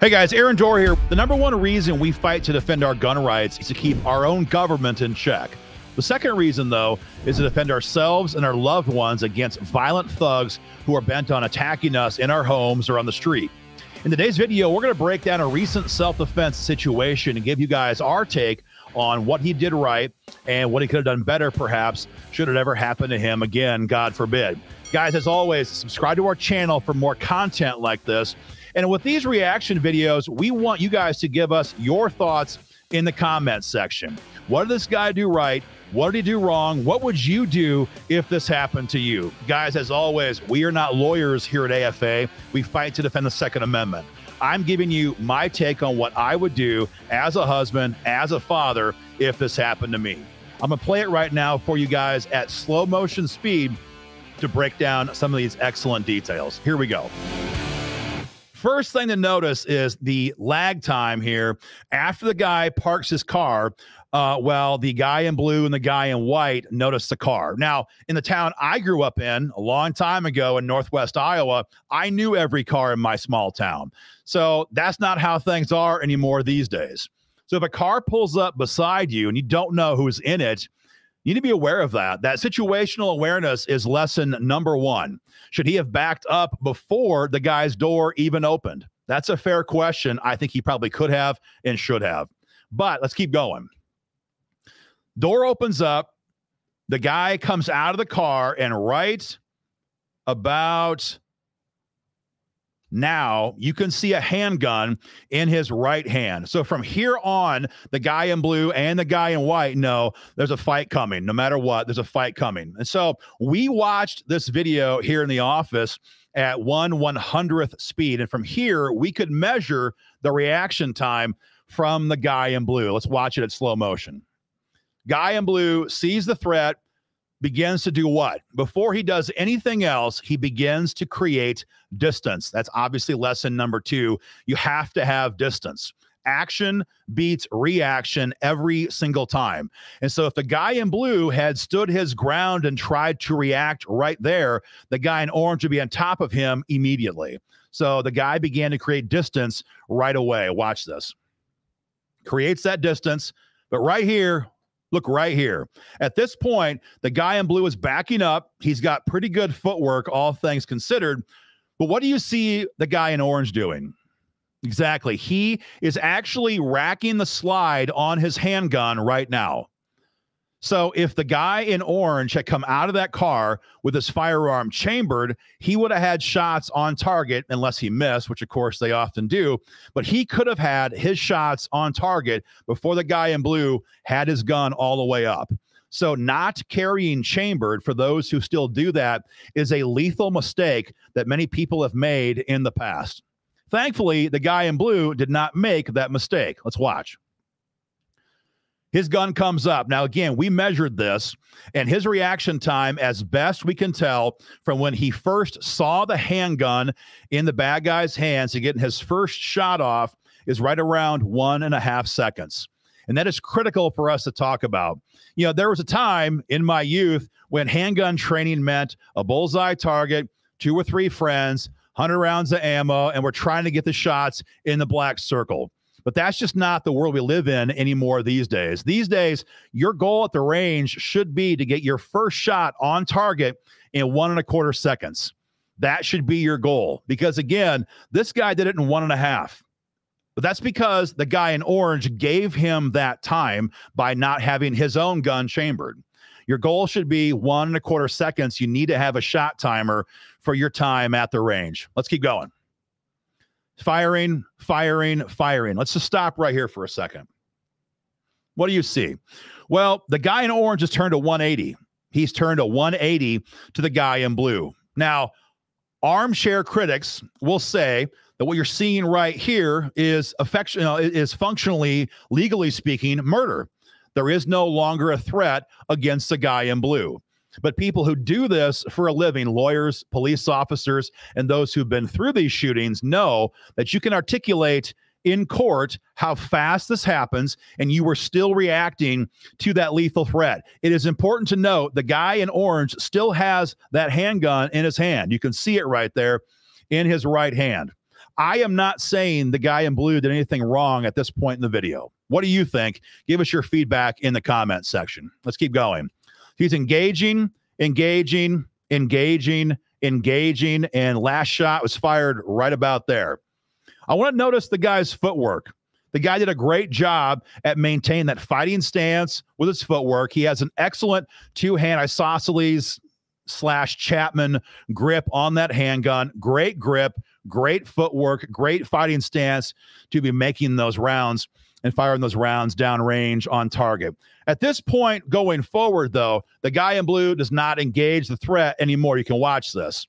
Hey guys, Aaron Dorr here. The number one reason we fight to defend our gun rights is to keep our own government in check. The second reason, though, is to defend ourselves and our loved ones against violent thugs who are bent on attacking us in our homes or on the street. In today's video, we're going to break down a recent self defense situation and give you guys our take on what he did right and what he could have done better, perhaps, should it ever happen to him again, God forbid. Guys, as always, subscribe to our channel for more content like this. And with these reaction videos, we want you guys to give us your thoughts in the comments section. What did this guy do right? What did he do wrong? What would you do if this happened to you? Guys, as always, we are not lawyers here at AFA. We fight to defend the Second Amendment. I'm giving you my take on what I would do as a husband, as a father, if this happened to me. I'm going to play it right now for you guys at slow motion speed to break down some of these excellent details. Here we go. First thing to notice is the lag time here. After the guy parks his car, uh, well, the guy in blue and the guy in white notice the car. Now, in the town I grew up in a long time ago in Northwest Iowa, I knew every car in my small town. So that's not how things are anymore these days. So if a car pulls up beside you and you don't know who's in it, you need to be aware of that. That situational awareness is lesson number one. Should he have backed up before the guy's door even opened? That's a fair question. I think he probably could have and should have. But let's keep going. Door opens up. The guy comes out of the car, and right about now you can see a handgun in his right hand. So from here on, the guy in blue and the guy in white know there's a fight coming. No matter what, there's a fight coming. And so we watched this video here in the office at one one hundredth speed. And from here, we could measure the reaction time from the guy in blue. Let's watch it at slow motion. Guy in blue sees the threat, begins to do what? Before he does anything else, he begins to create distance. That's obviously lesson number two. You have to have distance. Action beats reaction every single time. And so, if the guy in blue had stood his ground and tried to react right there, the guy in orange would be on top of him immediately. So, the guy began to create distance right away. Watch this. Creates that distance. But right here, Look right here. At this point, the guy in blue is backing up. He's got pretty good footwork, all things considered. But what do you see the guy in orange doing? Exactly. He is actually racking the slide on his handgun right now. So if the guy in orange had come out of that car with his firearm chambered, he would have had shots on target unless he missed, which of course they often do. But he could have had his shots on target before the guy in blue had his gun all the way up. So, not carrying chambered, for those who still do that, is a lethal mistake that many people have made in the past. Thankfully, the guy in blue did not make that mistake. Let's watch. His gun comes up. Now, again, we measured this, and his reaction time, as best we can tell from when he first saw the handgun in the bad guy's hands and getting his first shot off, is right around one and a half seconds. And that is critical for us to talk about. You know, there was a time in my youth when handgun training meant a bullseye target, two or three friends, 100 rounds of ammo, and we're trying to get the shots in the black circle. But that's just not the world we live in anymore these days. These days, your goal at the range should be to get your first shot on target in one and a quarter seconds. That should be your goal because, again, this guy did it in one and a half. But that's because the guy in orange gave him that time by not having his own gun chambered. Your goal should be one and a quarter seconds. You need to have a shot timer for your time at the range. Let's keep going firing, firing, firing. Let's just stop right here for a second. What do you see? Well, the guy in orange has turned a 180. He's turned a 180 to the guy in blue. Now, armchair critics will say that what you're seeing right here is affection is functionally, legally speaking, murder. There is no longer a threat against the guy in blue. But people who do this for a living, lawyers, police officers, and those who've been through these shootings know that you can articulate in court how fast this happens and you were still reacting to that lethal threat. It is important to note the guy in orange still has that handgun in his hand. You can see it right there in his right hand. I am not saying the guy in blue did anything wrong at this point in the video. What do you think? Give us your feedback in the comment section. Let's keep going. He's engaging, engaging, engaging, engaging, and last shot was fired right about there. I want to notice the guy's footwork. The guy did a great job at maintaining that fighting stance with his footwork. He has an excellent two hand isosceles slash Chapman grip on that handgun. Great grip, great footwork, great fighting stance to be making those rounds and firing those rounds downrange on target. At this point going forward, though, the guy in blue does not engage the threat anymore. You can watch this.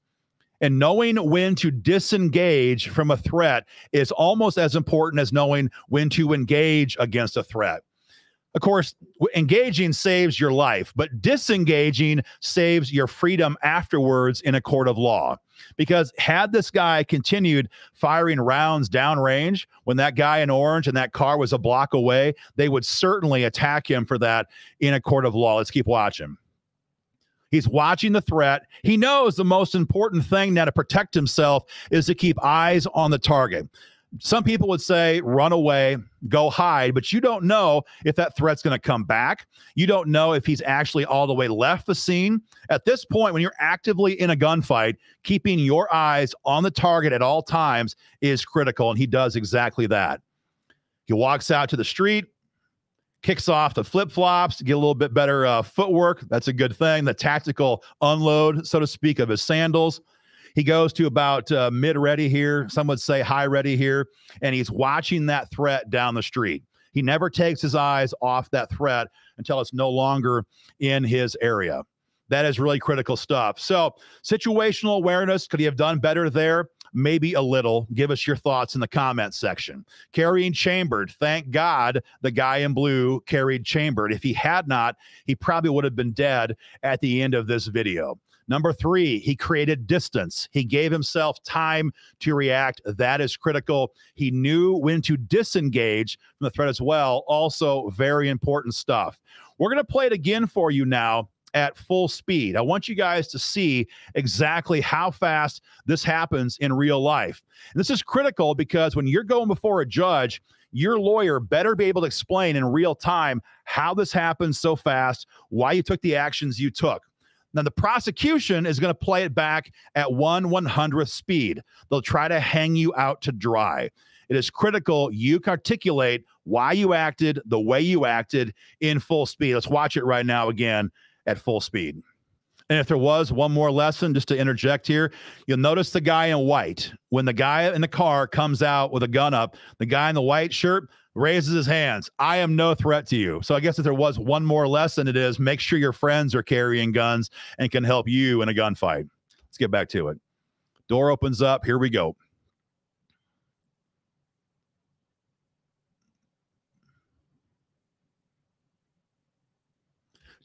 And knowing when to disengage from a threat is almost as important as knowing when to engage against a threat. Of course, engaging saves your life, but disengaging saves your freedom afterwards in a court of law. Because had this guy continued firing rounds downrange when that guy in orange and that car was a block away, they would certainly attack him for that in a court of law. Let's keep watching. He's watching the threat. He knows the most important thing now to protect himself is to keep eyes on the target. Some people would say run away, go hide, but you don't know if that threat's going to come back. You don't know if he's actually all the way left the scene. At this point, when you're actively in a gunfight, keeping your eyes on the target at all times is critical, and he does exactly that. He walks out to the street, kicks off the flip flops get a little bit better uh, footwork. That's a good thing. The tactical unload, so to speak, of his sandals. He goes to about uh, mid ready here. Some would say high ready here. And he's watching that threat down the street. He never takes his eyes off that threat until it's no longer in his area. That is really critical stuff. So, situational awareness, could he have done better there? Maybe a little. Give us your thoughts in the comment section. Carrying chambered. Thank God the guy in blue carried chambered. If he had not, he probably would have been dead at the end of this video. Number three, he created distance. He gave himself time to react. That is critical. He knew when to disengage from the threat as well. Also, very important stuff. We're going to play it again for you now at full speed. I want you guys to see exactly how fast this happens in real life. And this is critical because when you're going before a judge, your lawyer better be able to explain in real time how this happens so fast, why you took the actions you took. Now, the prosecution is going to play it back at one 100th speed. They'll try to hang you out to dry. It is critical you articulate why you acted the way you acted in full speed. Let's watch it right now again at full speed. And if there was one more lesson, just to interject here, you'll notice the guy in white. When the guy in the car comes out with a gun up, the guy in the white shirt raises his hands. I am no threat to you. So I guess if there was one more lesson, it is make sure your friends are carrying guns and can help you in a gunfight. Let's get back to it. Door opens up. Here we go.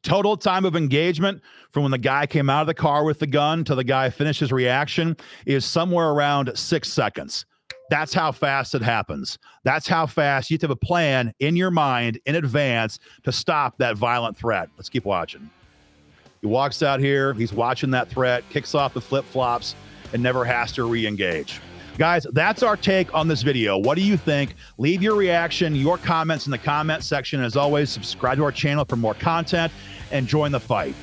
Total time of engagement from when the guy came out of the car with the gun to the guy finished his reaction is somewhere around six seconds. That's how fast it happens. That's how fast you have to have a plan in your mind in advance to stop that violent threat. Let's keep watching. He walks out here, he's watching that threat, kicks off the flip flops, and never has to re engage. Guys, that's our take on this video. What do you think? Leave your reaction, your comments in the comment section. As always, subscribe to our channel for more content and join the fight.